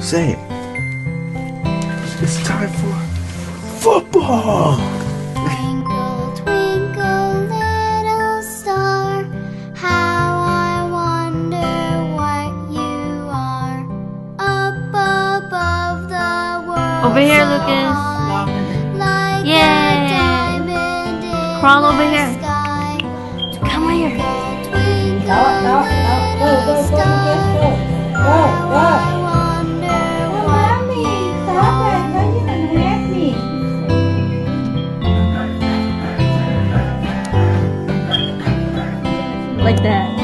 Say it. It's time for football. Twinkle, twinkle, little star, how I wonder what you are. Up above the world. Over here, Lucas. high, Like Yay. a diamond in Crawl over the here. sky. Come here. Twinkle, twinkle, like that.